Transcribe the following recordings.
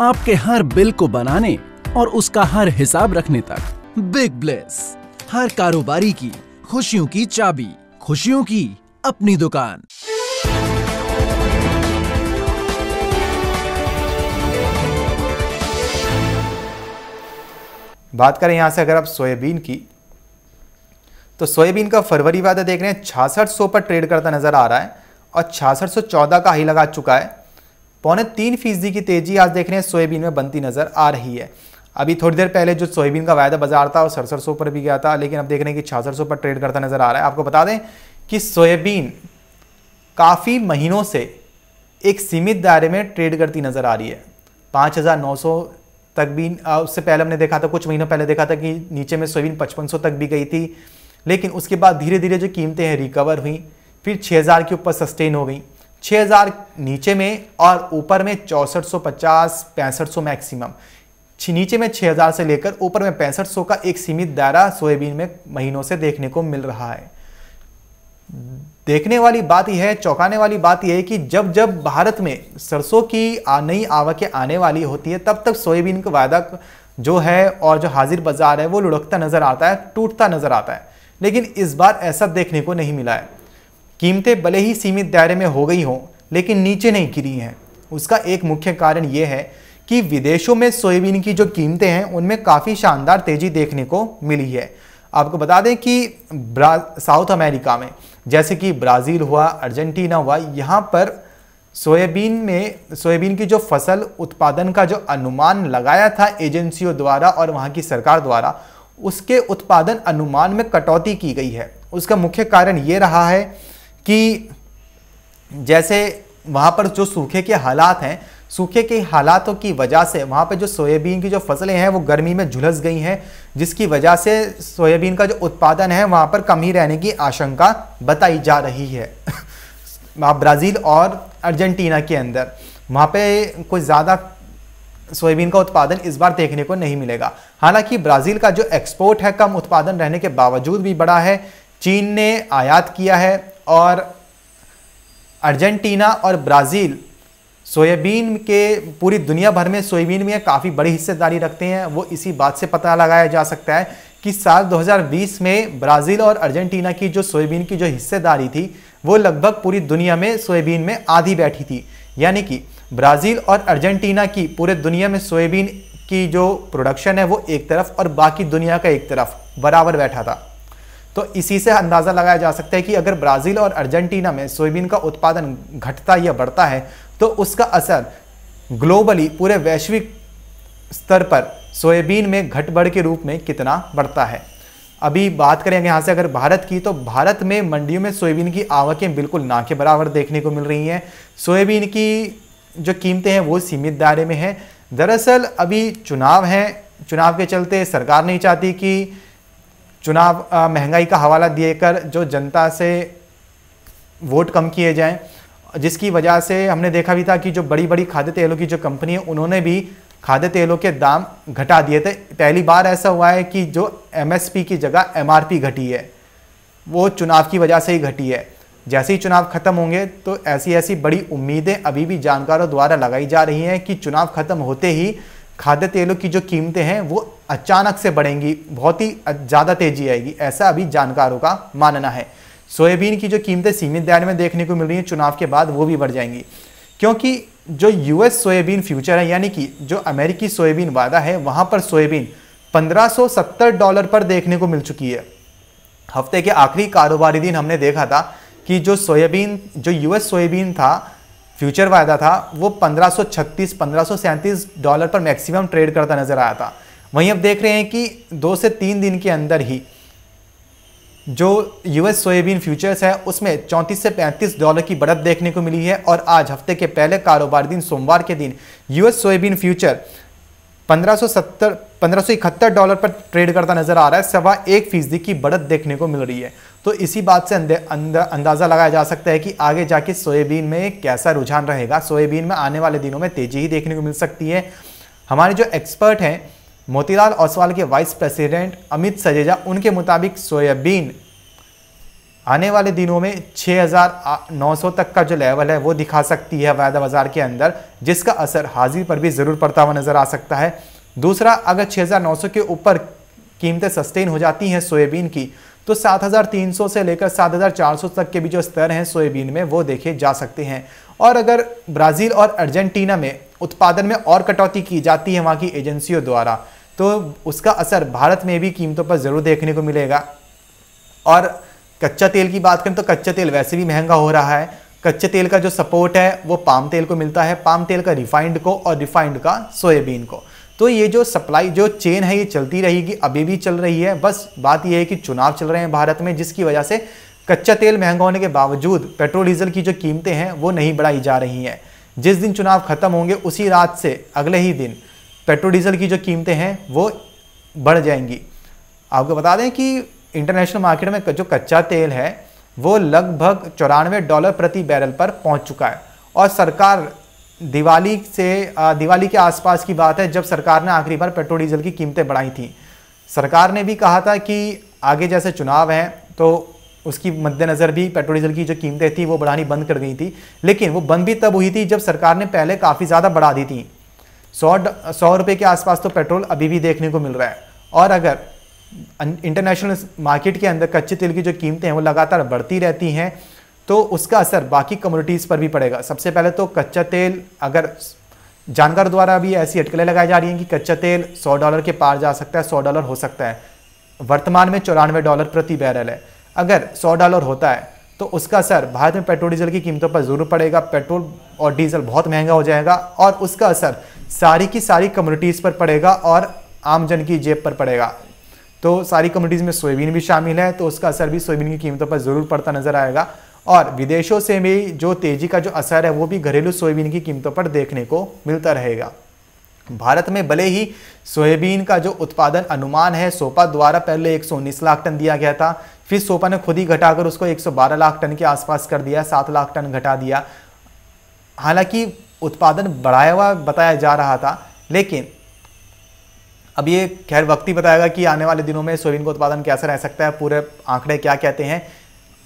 आपके हर बिल को बनाने और उसका हर हिसाब रखने तक। बिग ब्लेस हर कारोबारी की, खुशियों की चाबी, खुशियों की अपनी दुकान। बात करें यहाँ से अगर आप सोयाबीन की तो सोयाबीन का फरवरी वादा देख रहे हैं छियासठ सौ पर ट्रेड करता नज़र आ रहा है और छियासठ सौ चौदह का ही लगा चुका है। पौने तीन फ़ीसदी की तेज़ी आज देख रहे हैं सोयाबीन में बनती नज़र आ रही है। अभी थोड़ी देर पहले जो सोयाबीन का वायदा बाज़ार था, वो सड़सठ सौ पर भी गया था, लेकिन अब देख रहे हैं कि छियासठ सौ पर ट्रेड करता नज़र आ रहा है। आपको बता दें कि सोयाबीन काफ़ी महीनों से एक सीमित दायरे में ट्रेड करती नज़र आ रही है। पाँच हज़ार नौ सौ तक भी उससे पहले हमने देखा था, कुछ महीनों पहले देखा था कि नीचे में सोयाबीन पचपन सौ तक भी गई थी, लेकिन उसके बाद धीरे धीरे जो कीमतें हैं रिकवर हुई, फिर 6000 के ऊपर सस्टेन हो गई। 6000 नीचे में और ऊपर में चौंसठ सौ पचास, पैंसठ सौ मैक्सिमम। नीचे में 6000 से लेकर ऊपर में पैंसठ सौ का एक सीमित दायरा सोयाबीन में महीनों से देखने को मिल रहा है। देखने वाली बात यह है, चौंकाने वाली बात यह है कि जब जब भारत में सरसों की नई आवकें आने वाली होती है, तब तक सोयाबीन का वायदा जो है और जो हाजिर बाज़ार है, वो लुढ़कता नज़र आता है, टूटता नज़र आता है। लेकिन इस बार ऐसा देखने को नहीं मिला है। कीमतें भले ही सीमित दायरे में हो गई हों, लेकिन नीचे नहीं गिरी हैं। उसका एक मुख्य कारण ये है कि विदेशों में सोयाबीन की जो कीमतें हैं, उनमें काफ़ी शानदार तेज़ी देखने को मिली है। आपको बता दें कि साउथ अमेरिका में, जैसे कि ब्राज़ील हुआ, अर्जेंटीना हुआ, यहाँ पर सोयाबीन में, सोयाबीन की जो फ़सल उत्पादन का जो अनुमान लगाया था एजेंसियों द्वारा और वहाँ की सरकार द्वारा, उसके उत्पादन अनुमान में कटौती की गई है। उसका मुख्य कारण ये रहा है कि जैसे वहाँ पर जो सूखे के हालात हैं, सूखे के हालातों की वजह से वहाँ पे जो सोयाबीन की जो फ़सलें हैं, वो गर्मी में झुलस गई हैं, जिसकी वजह से सोयाबीन का जो उत्पादन है, वहाँ पर कमी रहने की आशंका बताई जा रही है। ब्राज़ील और अर्जेंटीना के अंदर, वहाँ पे कोई ज़्यादा सोयाबीन का उत्पादन इस बार देखने को नहीं मिलेगा। हालाँकि ब्राज़ील का जो एक्सपोर्ट है, कम उत्पादन रहने के बावजूद भी बड़ा है। चीन ने आयात किया है और अर्जेंटीना और ब्राज़ील सोयाबीन के पूरी दुनिया भर में सोयाबीन में काफ़ी बड़ी हिस्सेदारी रखते हैं। वो इसी बात से पता लगाया जा सकता है कि साल 2020 में ब्राज़ील और अर्जेंटीना की जो सोयाबीन की जो हिस्सेदारी थी, वो लगभग पूरी दुनिया में सोयाबीन में आधी बैठी थी। यानी कि ब्राज़ील और अर्जेंटीना की पूरे दुनिया में सोयाबीन की जो प्रोडक्शन है, वो एक तरफ़ और बाकी दुनिया का एक तरफ़ बराबर बैठा था। तो इसी से अंदाज़ा लगाया जा सकता है कि अगर ब्राज़ील और अर्जेंटीना में सोयाबीन का उत्पादन घटता या बढ़ता है तो उसका असर ग्लोबली पूरे वैश्विक स्तर पर सोयाबीन में घट बढ़ के रूप में कितना बढ़ता है। अभी बात करें यहाँ से अगर भारत की तो भारत में मंडियों में सोयाबीन की आवकें बिल्कुल ना के बराबर देखने को मिल रही हैं। सोयाबीन की जो कीमतें हैं, वो सीमित दायरे में हैं। दरअसल अभी चुनाव हैं, चुनाव के चलते सरकार नहीं चाहती कि चुनाव महँगाई का हवाला देकर जो जनता से वोट कम किए जाएँ, जिसकी वजह से हमने देखा भी था कि जो बड़ी बड़ी खाद्य तेलों की जो कंपनी है, उन्होंने भी खाद्य तेलों के दाम घटा दिए थे। पहली बार ऐसा हुआ है कि जो एमएसपी की जगह एमआरपी घटी है, वो चुनाव की वजह से ही घटी है। जैसे ही चुनाव खत्म होंगे तो ऐसी ऐसी बड़ी उम्मीदें अभी भी जानकारों द्वारा लगाई जा रही हैं कि चुनाव खत्म होते ही खाद्य तेलों की जो कीमतें हैं, वो अचानक से बढ़ेंगी, बहुत ही ज़्यादा तेज़ी आएगी, ऐसा अभी जानकारों का मानना है। सोयाबीन की जो कीमतें सीमित दायरे में देखने को मिल रही हैं, चुनाव के बाद वो भी बढ़ जाएँगी। क्योंकि जो यूएस सोयाबीन फ्यूचर है, यानी कि जो अमेरिकी सोयाबीन वादा है, वहाँ पर सोयाबीन 1570 डॉलर पर देखने को मिल चुकी है। हफ़्ते के आखिरी कारोबारी दिन हमने देखा था कि जो सोयाबीन, जो यूएस सोयाबीन था, फ्यूचर वायदा था, वो 1536 1537 डॉलर पर मैक्सिमम ट्रेड करता नज़र आया था। वहीं अब देख रहे हैं कि दो से तीन दिन के अंदर ही जो यूएस सोयाबीन फ्यूचर्स है, उसमें 34 से 35 डॉलर की बढ़त देखने को मिली है और आज हफ़्ते के पहले कारोबार दिन, सोमवार के दिन यूएस सोयाबीन फ्यूचर 1570 1571 डॉलर पर ट्रेड करता नज़र आ रहा है, सवा एक फ़ीसदी की बढ़त देखने को मिल रही है। तो इसी बात से अंदाज़ा लगाया जा सकता है कि आगे जाके सोयाबीन में कैसा रुझान रहेगा। सोयाबीन में आने वाले दिनों में तेज़ी ही देखने को मिल सकती है। हमारे जो एक्सपर्ट हैं मोतीलाल ओसवाल के वाइस प्रेसिडेंट अमित सजेजा उनके मुताबिक सोयाबीन आने वाले दिनों में 6,900 तक का जो लेवल है वो दिखा सकती है वायदा बाज़ार के अंदर जिसका असर हाजिर पर भी ज़रूर पड़ता हुआ नज़र आ सकता है। दूसरा अगर 6,900 के ऊपर कीमतें सस्टेन हो जाती हैं सोयाबीन की तो 7,300 से लेकर 7,400 तक के भी जो स्तर हैं सोयाबीन में वो देखे जा सकते हैं। और अगर ब्राज़ील और अर्जेंटीना में उत्पादन में और कटौती की जाती है वहाँ की एजेंसियों द्वारा। तो उसका असर भारत में भी कीमतों पर ज़रूर देखने को मिलेगा। और कच्चा तेल की बात करें तो कच्चा तेल वैसे भी महँगा हो रहा है। कच्चे तेल का जो सपोर्ट है, वो पाम तेल को मिलता है। पाम तेल का रिफाइंड को और रिफाइंड का सोयाबीन को। तो ये जो सप्लाई जो चेन है, ये चलती रहेगी, अभी भी चल रही है। बस बात ये है कि चुनाव चल रहे हैं भारत में, जिसकी वजह से कच्चा तेल महँगा होने के बावजूद पेट्रोल डीजल की जो कीमतें हैं, वो नहीं बढ़ाई जा रही हैं। जिस दिन चुनाव खत्म होंगे, उसी रात से अगले ही दिन पेट्रोल डीजल की जो कीमतें हैं, वो बढ़ जाएँगी। आपको बता दें कि इंटरनेशनल मार्केट में जो कच्चा तेल है, वो लगभग चौरानवे डॉलर प्रति बैरल पर पहुँच चुका है। और सरकार दिवाली से दिवाली के आसपास की बात है, जब सरकार ने आखिरी बार पेट्रोल डीजल की कीमतें बढ़ाई थी। सरकार ने भी कहा था कि आगे जैसे चुनाव हैं तो उसकी मद्देनज़र भी पेट्रोल डीजल की जो कीमतें थी वो बढ़ानी बंद कर गई थी। लेकिन वो बंद भी तब हुई थी जब सरकार ने पहले काफ़ी ज़्यादा बढ़ा दी थी। सौ सौ रुपये के आसपास तो पेट्रोल अभी भी देखने को मिल रहा है। और अगर इंटरनेशनल मार्केट के अंदर कच्चे तेल की जो कीमतें हैं वो लगातार बढ़ती रहती हैं तो उसका असर बाकी कम्युनिटीज़ पर भी पड़ेगा। सबसे पहले तो कच्चा तेल, अगर जानकार द्वारा भी ऐसी अटकलें लगाई जा रही हैं कि कच्चा तेल 100 डॉलर के पार जा सकता है 100 डॉलर हो सकता है। वर्तमान में चौरानवे डॉलर प्रति बैरल है। अगर 100 डॉलर होता है तो उसका असर भारत में पेट्रोल डीजल की कीमतों पर ज़रूर पड़ेगा। पेट्रोल और डीजल बहुत महँगा हो जाएगा और उसका असर सारी की सारी कम्युनिटीज़ पर पड़ेगा और आम जन की जेब पर पड़ेगा। तो सारी कम्युनिटीज़ में सोयाबीन भी शामिल है तो उसका असर भी सोयाबीन की कीमतों पर ज़रूर पड़ता नज़र आएगा। और विदेशों से भी जो तेज़ी का जो असर है, वो भी घरेलू सोयाबीन की कीमतों पर देखने को मिलता रहेगा। भारत में भले ही सोयाबीन का जो उत्पादन अनुमान है, सोपा द्वारा पहले 119 लाख टन दिया गया था फिर सोपा ने खुद ही घटाकर उसको 112 लाख टन के आसपास कर दिया, सात लाख टन घटा दिया। हालाँकि उत्पादन बढ़ाया हुआ बताया जा रहा था, लेकिन अब ये खैर वक्त ही बताएगा कि आने वाले दिनों में सोयाबीन का उत्पादन कैसा रह सकता है, पूरे आंकड़े क्या कहते हैं।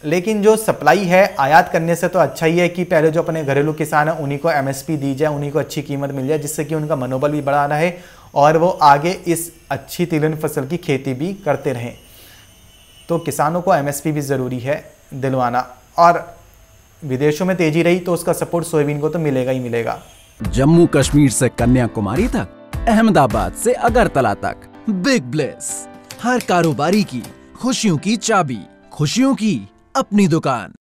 लेकिन जो सप्लाई है आयात करने से तो अच्छा ही है कि पहले जो अपने घरेलू किसान हैं, उन्हीं को एमएसपी दी जाए, उन्हीं को अच्छी कीमत मिल जाए, जिससे कि उनका मनोबल भी बढ़ा रहे और वो आगे इस अच्छी तिलहन फ़सल की खेती भी करते रहें। तो किसानों को एमएसपी भी ज़रूरी है दिलवाना। और विदेशों में तेज़ी रही तो उसका सपोर्ट सोयाबीन को तो मिलेगा ही मिलेगा। जम्मू कश्मीर से कन्याकुमारी तक, अहमदाबाद से अगरतला तक। बिग ब्लेस हर कारोबारी की खुशियों की चाबी, खुशियों की अपनी दुकान।